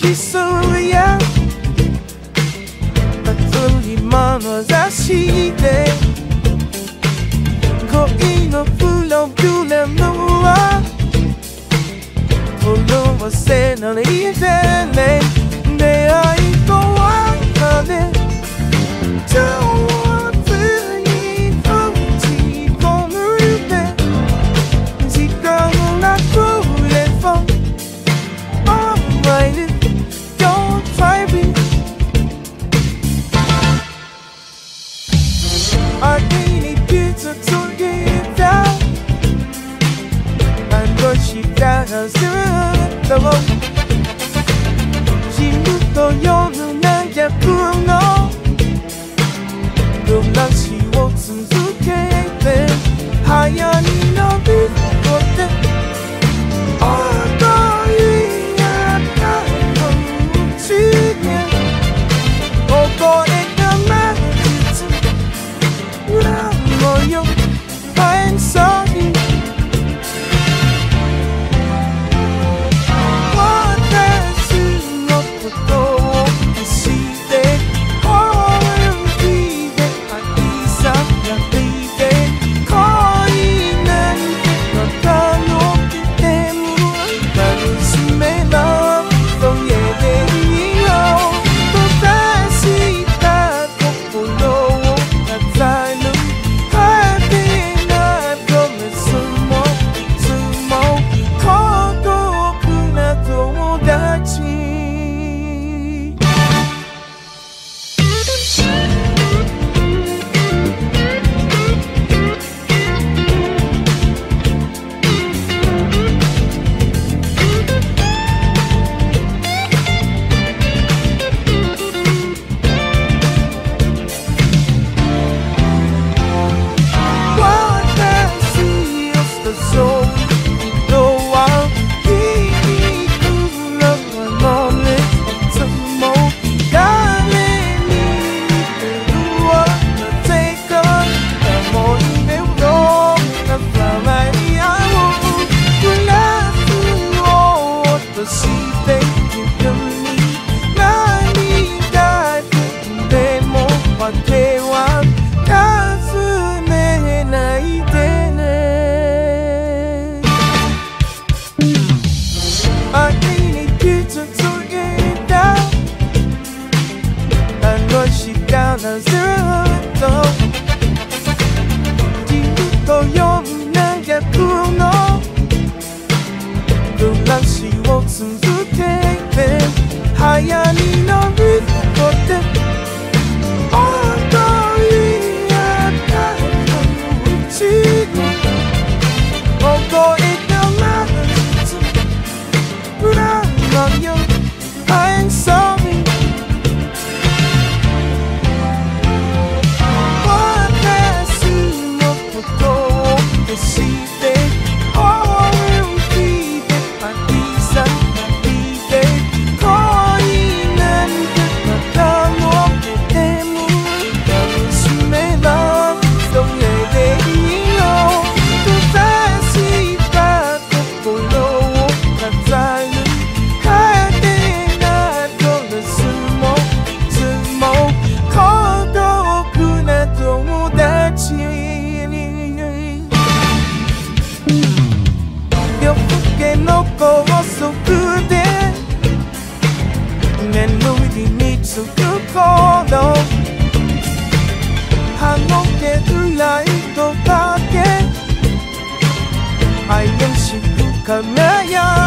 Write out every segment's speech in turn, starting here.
kiss on me yeah I told him on as I see go in a full you 続いた半からずっと昼と夜長くの暮らを続けて流行り Come now, y'all.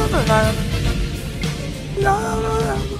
Love, love.